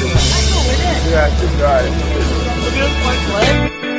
Same time. Yeah, doing point play.